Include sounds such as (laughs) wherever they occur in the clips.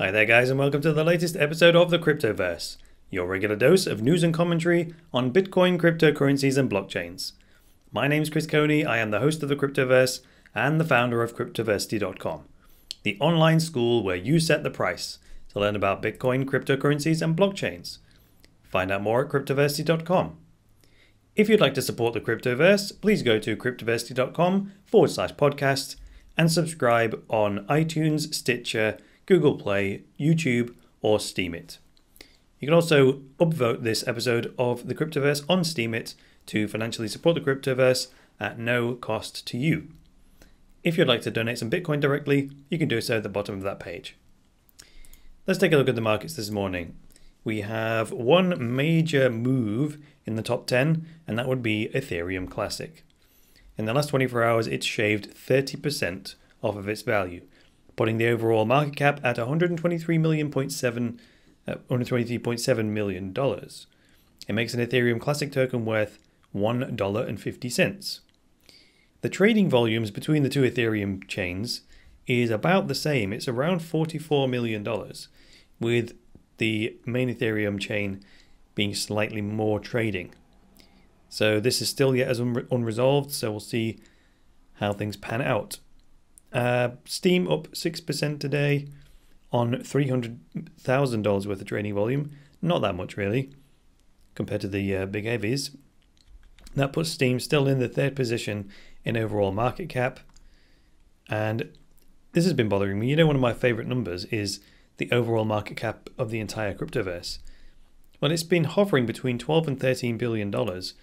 Hi there, guys, and welcome to the latest episode of the Cryptoverse, your regular dose of news and commentary on Bitcoin, cryptocurrencies, and blockchains. My name's Chris Coney, I am the host of the Cryptoverse and the founder of Cryptoversity.com, the online school where you set the price to learn about Bitcoin, cryptocurrencies, and blockchains. Find out more at Cryptoversity.com. If you'd like to support the Cryptoverse, please go to Cryptoversity.com forward slash podcast and subscribe on iTunes, Stitcher, Google Play, YouTube, or Steemit. You can also upvote this episode of the Cryptoverse on Steemit to financially support the Cryptoverse at no cost to you. If you'd like to donate some Bitcoin directly, you can do so at the bottom of that page. Let's take a look at the markets this morning. We have one major move in the top 10, and that would be Ethereum Classic. In the last 24 hours, it's shaved 30% off of its value, putting the overall market cap at 123 million point seven, uh, 123.7 million dollars. It makes an Ethereum Classic token worth one dollar and fifty cents. The trading volumes between the two Ethereum chains is about the same. It's around 44 million dollars, with the main Ethereum chain being slightly more trading. So this is still yet as unre- unresolved. So we'll see how things pan out. Uh, Steem up 6% today on $300,000 worth of trading volume. Not that much, really, compared to the uh, big heavies. That puts Steem still in the third position in overall market cap. And this has been bothering me. You know, one of my favorite numbers is the overall market cap of the entire cryptoverse. Well, it's been hovering between 12 and 13 billion dollars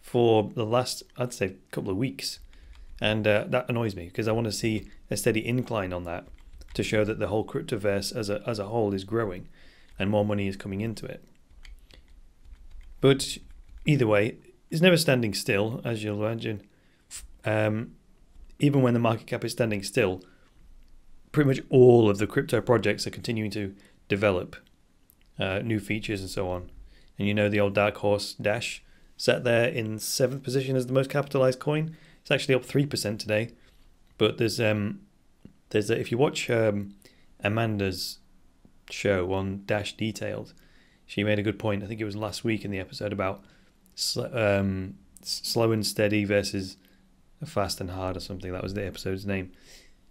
for the last, I'd say, couple of weeks. And uh, that annoys me because I want to see a steady incline on that to show that the whole cryptoverse as a, as a whole is growing and more money is coming into it. But either way, it's never standing still, as you'll imagine. Um, even when the market cap is standing still, pretty much all of the crypto projects are continuing to develop uh, new features and so on. And you know the old dark horse Dash sat there in seventh position as the most capitalized coin. It's actually up three percent today, but there's um there's a, if you watch um, Amanda's show on Dash Detailed, she made a good point. I think it was last week in the episode about sl- um, slow and steady versus fast and hard or something. That was the episode's name,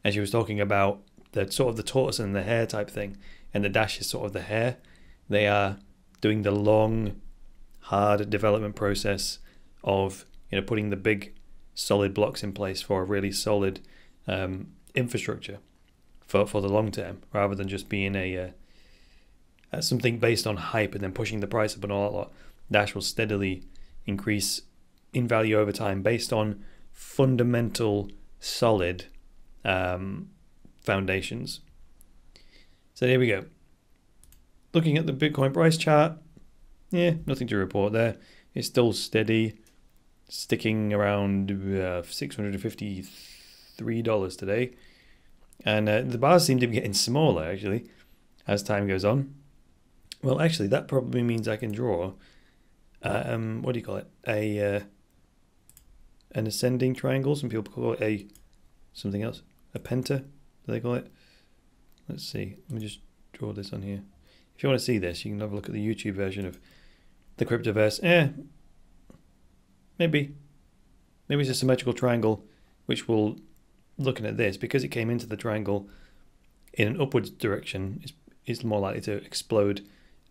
and she was talking about the sort of the tortoise and the hare type thing, and the Dash is sort of the hare. They are doing the long, hard development process of you know putting the big solid blocks in place for a really solid um, infrastructure for, for the long term rather than just being a uh, something based on hype and then pushing the price up and all that lot. Dash will steadily increase in value over time based on fundamental solid um, foundations. So there we go. Looking at the Bitcoin price chart, yeah, nothing to report there. It's still steady sticking around uh, $653 today. And uh, the bars seem to be getting smaller actually as time goes on. Well, actually, that probably means I can draw, uh, um, what do you call it? A uh, an ascending triangle. Some people call it a something else. A penta, do they call it? Let's see. Let me just draw this on here. If you want to see this, you can have a look at the YouTube version of the Cryptoverse. Eh, Maybe. Maybe it's a symmetrical triangle, which will, looking at this, because it came into the triangle in an upwards direction, is more likely to explode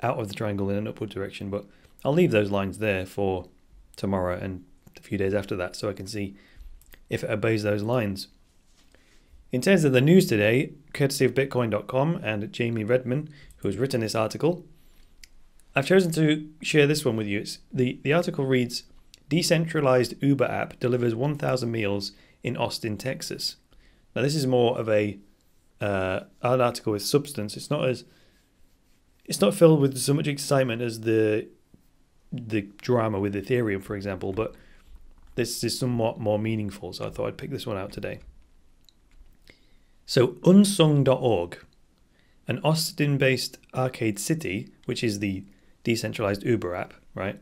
out of the triangle in an upward direction. But I'll leave those lines there for tomorrow and a few days after that so I can see if it obeys those lines. In terms of the news today, courtesy of Bitcoin.com and Jamie Redman, who has written this article, I've chosen to share this one with you. It's the, the article reads Decentralized Uber app delivers 1,000 meals in Austin, Texas. Now, this is more of a uh, an article with substance. It's not as it's not filled with so much excitement as the the drama with Ethereum, for example, but this is somewhat more meaningful. So I thought I'd pick this one out today. So unsung.org, an Austin-based arcade city, which is the decentralized Uber app, right?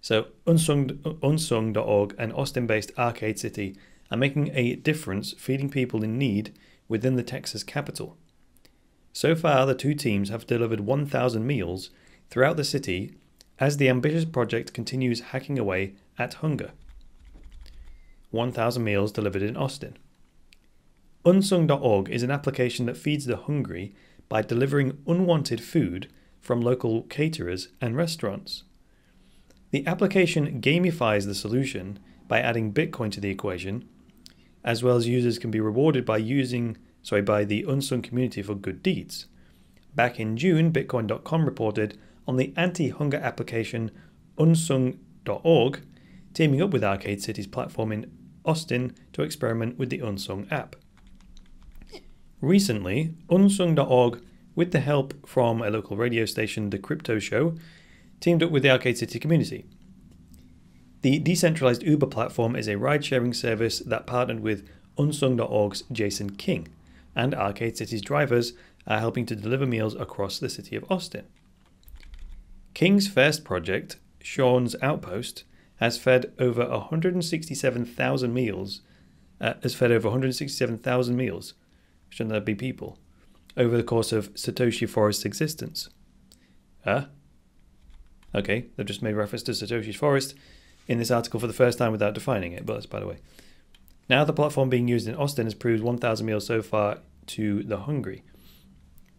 So Unsung, Unsung.org and Austin-based Arcade City are making a difference feeding people in need within the Texas capital. So far, the two teams have delivered 1,000 meals throughout the city as the ambitious project continues hacking away at hunger. 1,000 meals delivered in Austin. Unsung.org is an application that feeds the hungry by delivering unwanted food from local caterers and restaurants. The application gamifies the solution by adding Bitcoin to the equation, as well as users can be rewarded by using sorry by the Unsung community for good deeds. Back in June, Bitcoin.com reported on the anti-hunger application Unsung.org, teaming up with Arcade City's platform in Austin to experiment with the Unsung app. Recently, Unsung.org, with the help from a local radio station, The Crypto Show, teamed up with the Arcade City community. The decentralized Uber platform is a ride sharing service that partnered with Unsung.org's Jason King, and Arcade City's drivers are helping to deliver meals across the city of Austin. King's first project, Sean's Outpost, has fed over 167,000 meals. Uh, has fed over 167,000 meals. Shouldn't that be people? Over the course of Satoshi Forest's existence. Huh? Okay, they've just made reference to Satoshi's Forest in this article for the first time without defining it, but that's by the way. Now the platform being used in Austin has proved 1,000 meals so far to the hungry.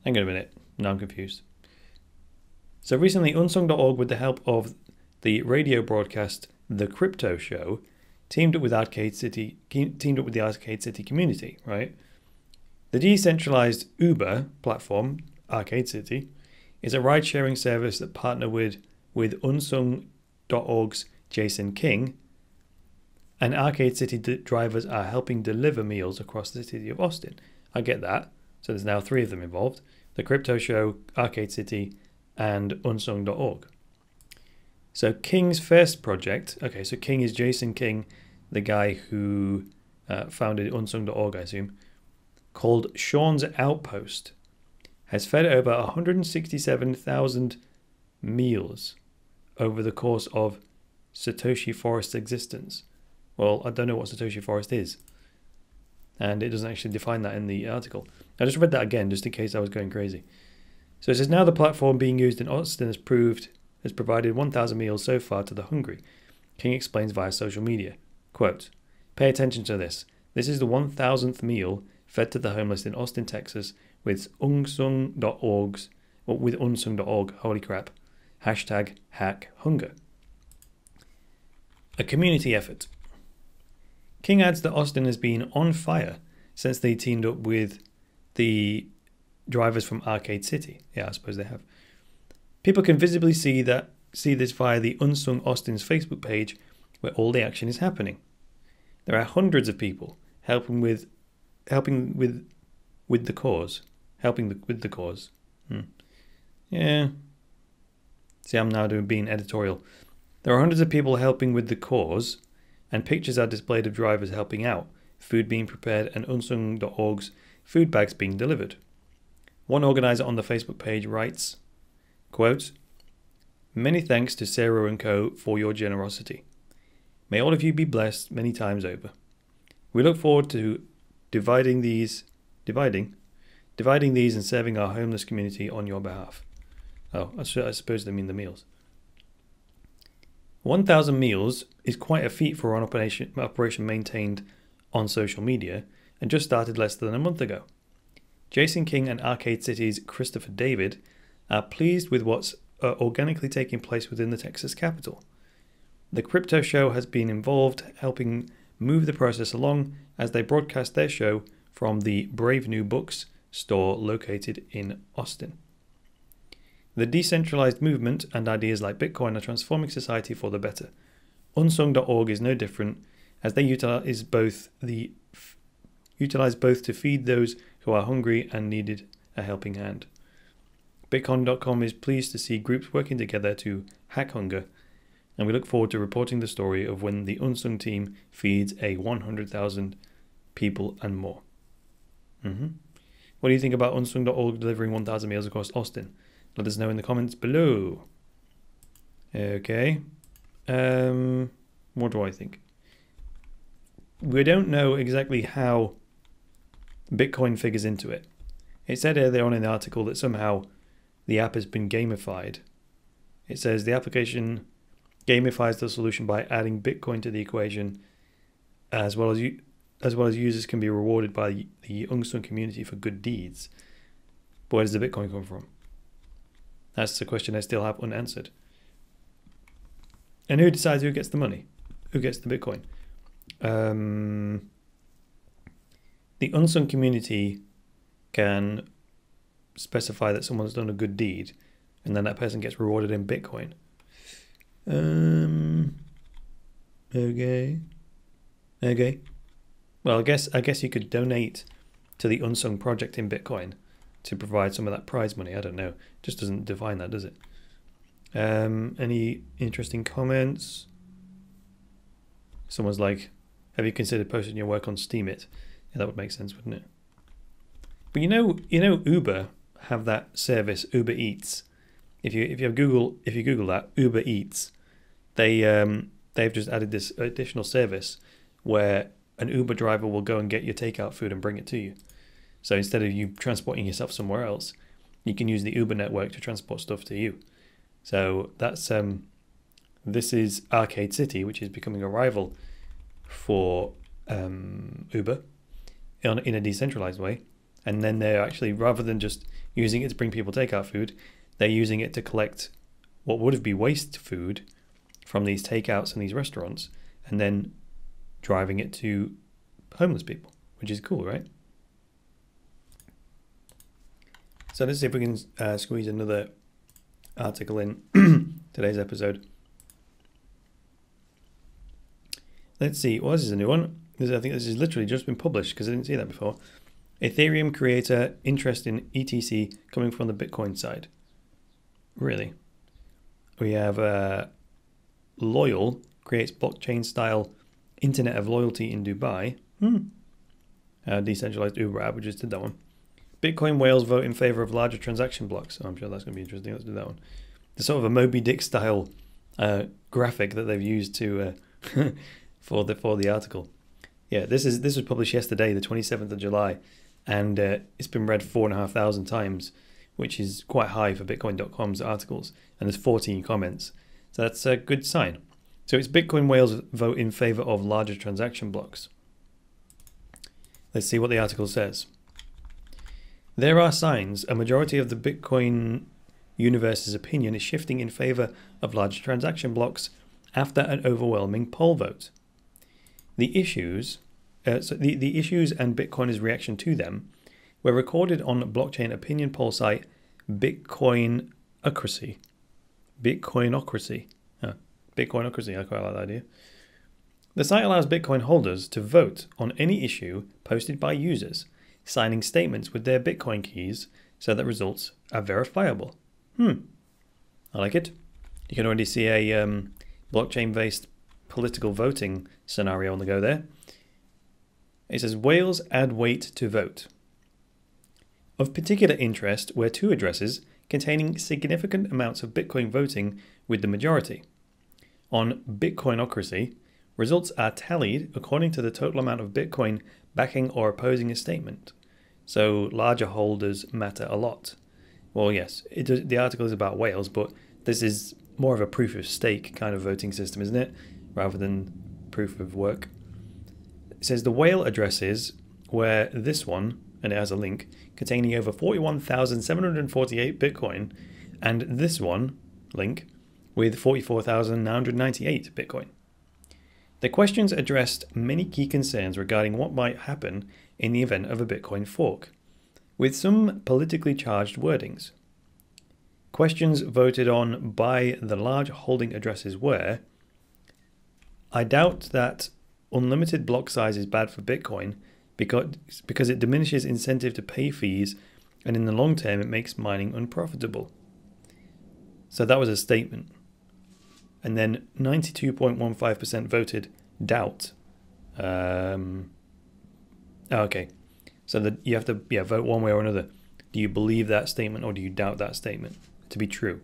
Hang on a minute, now I'm confused. So recently, Unsung.org, with the help of the radio broadcast The Crypto Show, teamed up with Arcade City, teamed up with the Arcade City community, right? The decentralized Uber platform, Arcade City, is a ride-sharing service that partner with with Unsung.org's Jason King, and Arcade City drivers are helping deliver meals across the city of Austin. I get that. So there's now three of them involved: the Crypto Show, Arcade City, and unsung.org. So King's first project, okay, so King is Jason King, the guy who uh, founded unsung.org, I assume, called Sean's Outpost, has fed over 167,000 meals over the course of Satoshi Forest's existence. Well, I don't know what Satoshi Forest is. And it doesn't actually define that in the article. I just read that again just in case I was going crazy. So it says now the platform being used in Austin has proved has provided 1,000 meals so far to the hungry. King explains via social media. Quote, Pay attention to this. This is the 1,000th meal fed to the homeless in Austin, Texas with unsung.org's, or with unsung.org, holy crap, hashtag hack hunger. A community effort. King adds that Austin has been on fire since they teamed up with the drivers from Arcade City. Yeah, I suppose they have. People can visibly see that see this via the Unsung Austin's Facebook page where all the action is happening. There are hundreds of people helping with helping with with the cause. Helping the, with the cause. Hmm. Yeah. See, I'm now doing being editorial. There are hundreds of people helping with the cause, and pictures are displayed of drivers helping out, food being prepared, and unsung.org's food bags being delivered. One organizer on the Facebook page writes, quote, Many thanks to Sarah and Co. for your generosity. May all of you be blessed many times over. We look forward to dividing these dividing dividing these and serving our homeless community on your behalf. Oh, I suppose they mean the meals. 1,000 meals is quite a feat for an operation, operation maintained on social media and just started less than a month ago. Jason King and Arcade City's Christopher David are pleased with what's uh, organically taking place within the Texas Capitol. The Crypto Show has been involved helping move the process along as they broadcast their show from the Brave New Books store located in Austin. The decentralized movement and ideas like Bitcoin are transforming society for the better. Unsung.org is no different, as they utilize both the utilize both to feed those who are hungry and needed a helping hand. Bitcoin.com is pleased to see groups working together to hack hunger, and we look forward to reporting the story of when the Unsung team feeds a 100,000 people and more. Mm-hmm. What do you think about Unsung.org delivering 1,000 meals across Austin? Let us know in the comments below. Okay. Um, what do I think? We don't know exactly how Bitcoin figures into it. It said earlier on in the article that somehow the app has been gamified. It says the application gamifies the solution by adding Bitcoin to the equation, as well as you, as well as users can be rewarded by the Unsung community for good deeds. But where does the Bitcoin come from? That's the question I still have unanswered. And who decides who gets the money? Who gets the Bitcoin? Um, the unsung community can specify that someone's done a good deed, and then that person gets rewarded in Bitcoin. Um. Okay. Okay. Well, I guess I guess you could donate to the unsung project in Bitcoin to provide some of that prize money. I don't know. Just doesn't define that, does it? Um, any interesting comments? Someone's like, "Have you considered posting your work on Steemit?" Yeah, that would make sense, wouldn't it? But you know, you know, Uber have that service, Uber Eats. If you if you have Google if you Google that Uber Eats, they um, they've just added this additional service where an Uber driver will go and get your takeout food and bring it to you. So instead of you transporting yourself somewhere else, you can use the Uber network to transport stuff to you. So that's um, this is Arcade City, which is becoming a rival for um, Uber in, in a decentralized way. And then they're actually, rather than just using it to bring people takeout food, they're using it to collect what would have been waste food from these takeouts and these restaurants and then driving it to homeless people, which is cool, right? So let's see if we can uh, squeeze another article in (clears throat) today's episode. Let's see, is this a new one? This, I think this has literally just been published because I didn't see that before. Ethereum creator interest in ETC coming from the Bitcoin side. Really? We have uh, Loyyal creates blockchain style internet of loyalty in Dubai. Hmm. Uh, decentralized Uber app, we just did that one. Bitcoin whales vote in favor of larger transaction blocks. Oh, I'm sure that's going to be interesting. Let's do that one. The sort of a Moby Dick style uh, graphic that they've used to uh, (laughs) for the for the article. Yeah, this is this was published yesterday, the 27th of July, and uh, it's been read four and a half thousand times, which is quite high for Bitcoin.com's articles. And there's 14 comments, so that's a good sign. So it's Bitcoin whales vote in favor of larger transaction blocks. Let's see what the article says. There are signs a majority of the Bitcoin universe's opinion is shifting in favor of larger transaction blocks after an overwhelming poll vote. The issues, uh, so the, the issues and Bitcoiners' reaction to them were recorded on blockchain opinion poll site Bitcoinocracy. Bitcoinocracy. Huh. Bitcoinocracy, I quite like that idea. The site allows Bitcoin holders to vote on any issue posted by users, signing statements with their Bitcoin keys so that results are verifiable. Hmm, I like it. You can already see a um, blockchain based political voting scenario on the go there. It says Whales add weight to vote. Of particular interest were two addresses containing significant amounts of Bitcoin voting with the majority. On Bitcoinocracy, results are tallied according to the total amount of Bitcoin backing or opposing a statement. So larger holders matter a lot. Well, yes, it, the article is about whales, but this is more of a proof of stake kind of voting system, isn't it? Rather than proof of work. It says the whale addresses where this one, and it has a link, containing over 41,748 Bitcoin, and this one, link, with 44,998 Bitcoin. The questions addressed many key concerns regarding what might happen in the event of a Bitcoin fork, with some politically charged wordings. Questions voted on by the large holding addresses were I doubt that unlimited block size is bad for Bitcoin because, because it diminishes incentive to pay fees and in the long term it makes mining unprofitable. So that was a statement. And then 92.15% voted doubt. Um, okay. So that you have to yeah vote one way or another. Do you believe that statement or do you doubt that statement to be true?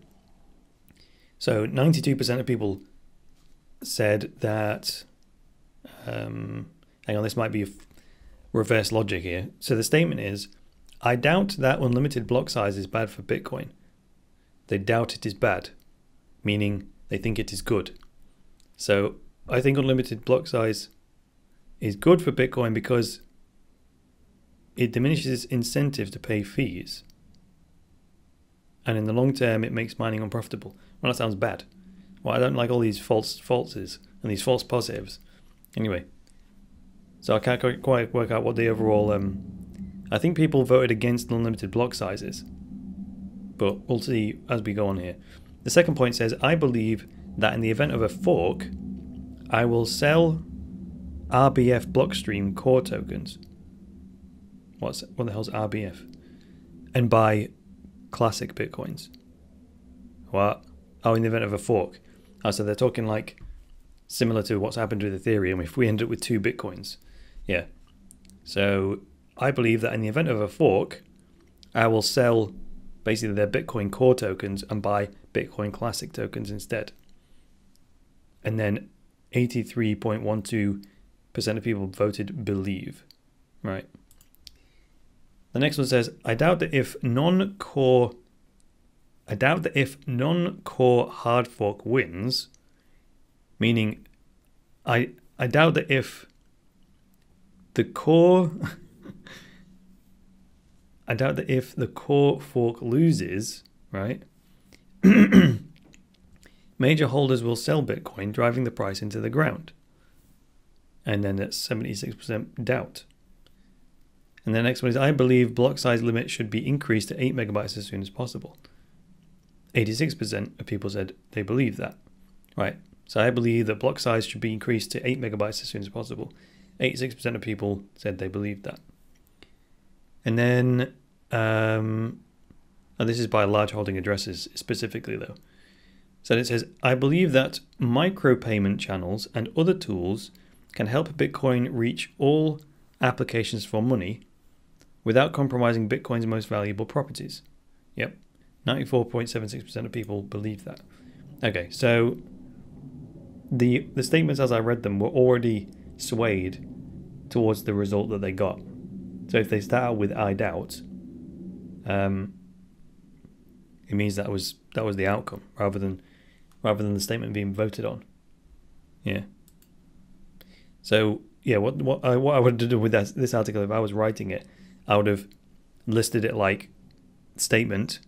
So 92% of people said that. Um, hang on, this might be reverse logic here. So the statement is I doubt that unlimited block size is bad for Bitcoin. They doubt it is bad, meaning they think it is good. So I think unlimited block size is good for Bitcoin because it diminishes incentive to pay fees. And in the long term, it makes mining unprofitable. Well, that sounds bad. Well, I don't like all these false falses and these false positives. Anyway, so I can't quite work out what the overall. Um, I think people voted against unlimited block sizes, but we'll see as we go on here. The second point says, I believe that in the event of a fork, I will sell RBF Blockstream core tokens. What's what the hell's RBF? And buy classic bitcoins. What? Oh, in the event of a fork. Oh, so they're talking like similar to what's happened with Ethereum if we end up with two bitcoins. Yeah. So I believe that in the event of a fork, I will sell basically their Bitcoin core tokens and buy Bitcoin classic tokens instead. And then 83.12% of people voted believe. Right. The next one says, I doubt that if non-core I doubt that if non-core hard fork wins, meaning I I doubt that if the core (laughs) I doubt that if the core fork loses, right? (clears throat) major holders will sell Bitcoin, driving the price into the ground. And then that's 76% doubt. And the next one is I believe block size limit should be increased to 8 megabytes as soon as possible. 86% of people said they believe that. Right. So I believe that block size should be increased to 8 megabytes as soon as possible. 86% of people said they believed that. And then, um, and this is by large holding addresses specifically though. So it says, I believe that micropayment channels and other tools can help Bitcoin reach all applications for money without compromising Bitcoin's most valuable properties. Yep, 94.76% of people believe that. Okay, so the the statements as I read them were already swayed towards the result that they got. So if they start out with I doubt, um, it means that was that was the outcome rather than rather than the statement being voted on. Yeah. So yeah, what what I what I would do with that, this article if I was writing it, I would have listed it like statement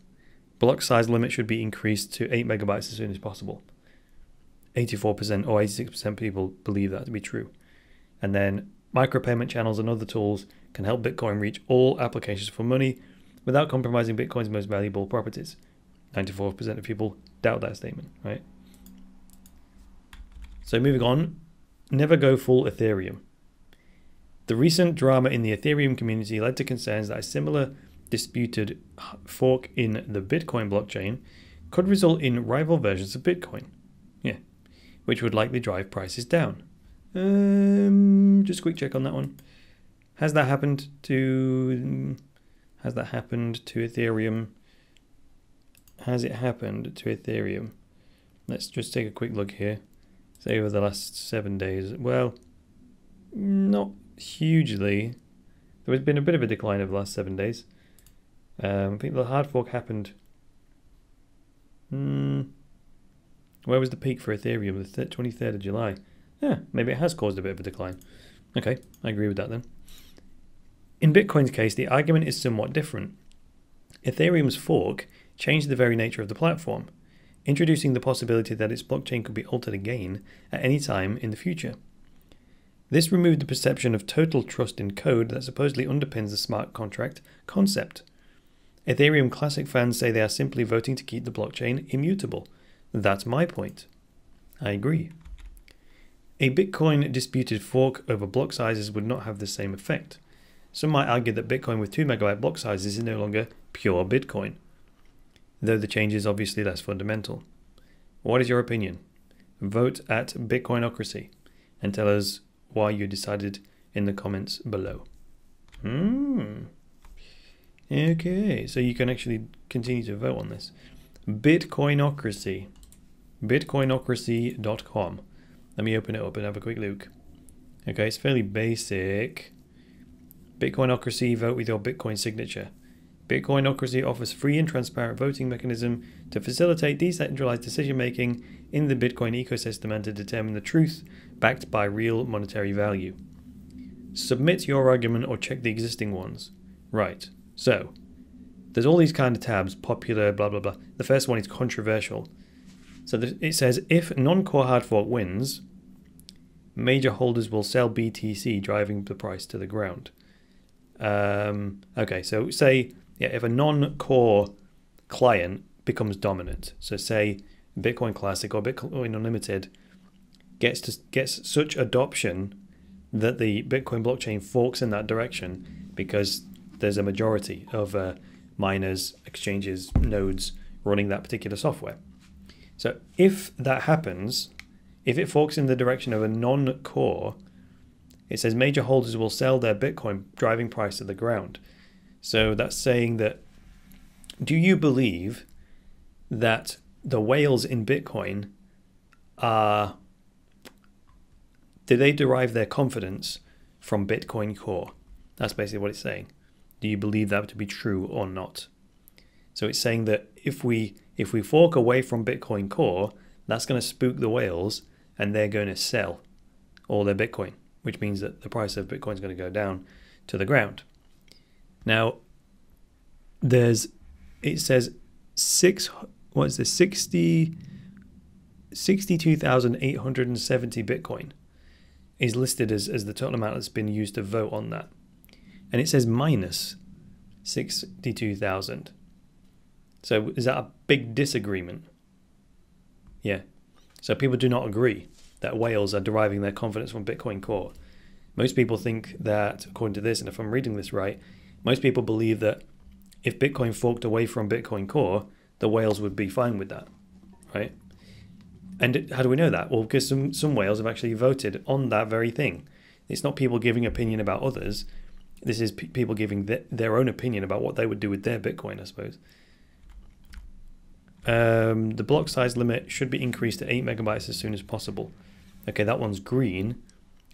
block size limit should be increased to 8 megabytes as soon as possible. 84% or 86% people believe that to be true. And then micropayment channels and other tools can help Bitcoin reach all applications for money without compromising Bitcoin's most valuable properties. 94% of people doubt that statement, right? So moving on, never go full Ethereum. The recent drama in the Ethereum community led to concerns that a similar disputed fork in the Bitcoin blockchain could result in rival versions of Bitcoin. Yeah, which would likely drive prices down. Um, just quick check on that one. Has that happened to has that happened to Ethereum? has it happened to Ethereum? Let's just take a quick look here. Say over the last seven days. Well, not hugely. There has been a bit of a decline over the last seven days. Um, I think the hard fork happened. Hmm. Where was the peak for Ethereum? The 23rd of July. Yeah, maybe it has caused a bit of a decline. Okay, I agree with that then. In Bitcoin's case, the argument is somewhat different. Ethereum's fork changed the very nature of the platform, introducing the possibility that its blockchain could be altered again at any time in the future. This removed the perception of total trust in code that supposedly underpins the smart contract concept. Ethereum Classic fans say they are simply voting to keep the blockchain immutable. That's my point. I agree. A Bitcoin disputed fork over block sizes would not have the same effect. Some might argue that Bitcoin with 2 megabyte block sizes is no longer pure Bitcoin though the change is obviously less fundamental. What is your opinion? Vote at Bitcoinocracy and tell us why you decided in the comments below. Hmm. Okay, so you can actually continue to vote on this. Bitcoinocracy. Bitcoinocracy.com. Let me open it up and have a quick look. Okay, it's fairly basic. Bitcoinocracy, vote with your Bitcoin signature. Bitcoinocracy offers free and transparent voting mechanism to facilitate decentralized decision making in the Bitcoin ecosystem and to determine the truth backed by real monetary value. Submit your argument or check the existing ones. Right. So, there's all these kind of tabs, popular, blah blah blah. The first one is controversial. So it says if non-core hard fork wins, major holders will sell BTC, driving the price to the ground. Um, okay, so say yeah, if a non-core client becomes dominant, so say Bitcoin Classic or Bitcoin Unlimited gets to, gets such adoption that the Bitcoin blockchain forks in that direction because there's a majority of uh, miners, exchanges, nodes running that particular software. So if that happens, if it forks in the direction of a non-core, it says major holders will sell their Bitcoin, driving price to the ground. So that's saying that do you believe that the whales in Bitcoin are do they derive their confidence from Bitcoin Core? That's basically what it's saying. Do you believe that to be true or not? So it's saying that if we if we fork away from Bitcoin Core, that's going to spook the whales and they're going to sell all their Bitcoin, which means that the price of Bitcoin is going to go down to the ground. Now, there's it says six what is this 60 62,870 Bitcoin is listed as, as the total amount that's been used to vote on that. And it says minus 62,000. So is that a big disagreement? Yeah. So people do not agree that whales are deriving their confidence from Bitcoin Core. Most people think that, according to this, and if I'm reading this right, most people believe that if Bitcoin forked away from Bitcoin Core, the whales would be fine with that, right? And how do we know that? Well, because some, some whales have actually voted on that very thing. It's not people giving opinion about others. This is people giving th- their own opinion about what they would do with their Bitcoin, I suppose. Um, the block size limit should be increased to 8 megabytes as soon as possible. Okay, that one's green.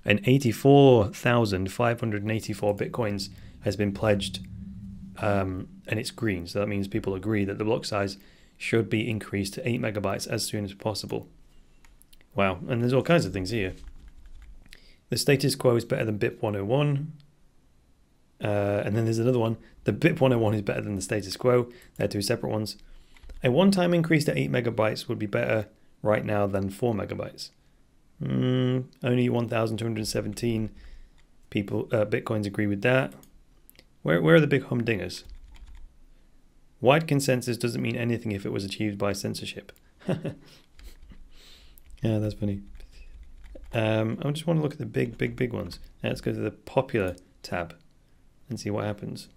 And 84,584 Bitcoins has been pledged um, and it's green. So that means people agree that the block size should be increased to 8 megabytes as soon as possible. Wow, and there's all kinds of things here. The status quo is better than BIP 101. Uh, and then there's another one. The BIP 101 is better than the status quo. They're two separate ones. A one-time increase to 8 megabytes would be better right now than 4 megabytes. Mm, only 1,217 people, uh, bitcoins agree with that. Where, where are the big humdingers? Wide consensus doesn't mean anything if it was achieved by censorship. (laughs) yeah, that's funny. Um, I just want to look at the big, big, big ones. Now let's go to the popular tab and see what happens.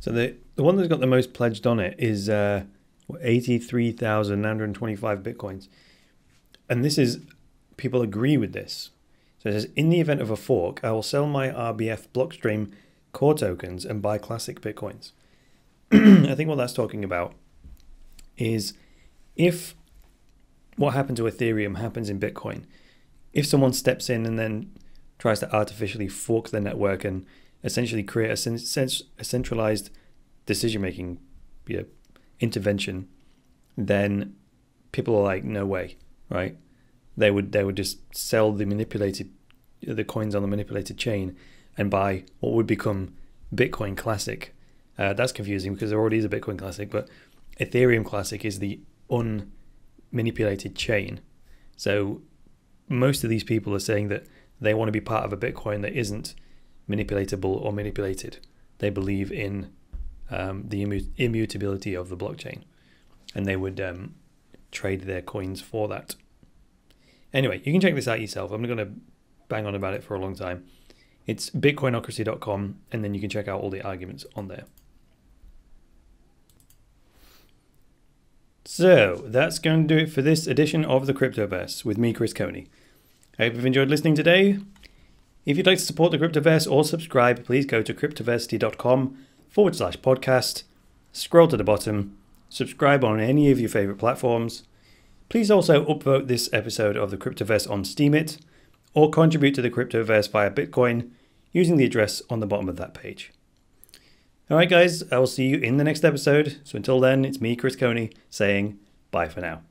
So the, the one that's got the most pledged on it is uh, 83,925 bitcoins. And this is, people agree with this. So it says, in the event of a fork, I will sell my RBF Blockstream core tokens and buy classic Bitcoins. (clears throat) I think what that's talking about is if what happened to Ethereum happens in Bitcoin, if someone steps in and then tries to artificially fork the network and essentially create a, centralized decision making you know, intervention, then people are like, no way, right? they would they would just sell the manipulated the coins on the manipulated chain and buy what would become Bitcoin Classic. Uh, that's confusing because there already is a Bitcoin Classic, but Ethereum Classic is the unmanipulated chain. So most of these people are saying that they want to be part of a Bitcoin that isn't manipulatable or manipulated. They believe in um, the immu- immutability of the blockchain, and they would um, trade their coins for that. Anyway, you can check this out yourself. I'm not going to bang on about it for a long time. It's bitcoinocracy.com, and then you can check out all the arguments on there. So that's going to do it for this edition of the Cryptoverse with me, Chris Coney. I hope you've enjoyed listening today. If you'd like to support the Cryptoverse or subscribe, please go to cryptoversity.com forward slash podcast, scroll to the bottom, subscribe on any of your favorite platforms, Please also upvote this episode of the Cryptoverse on Steemit or contribute to the Cryptoverse via Bitcoin using the address on the bottom of that page. All right, guys, I will see you in the next episode. So until then, it's me, Chris Coney, saying bye for now.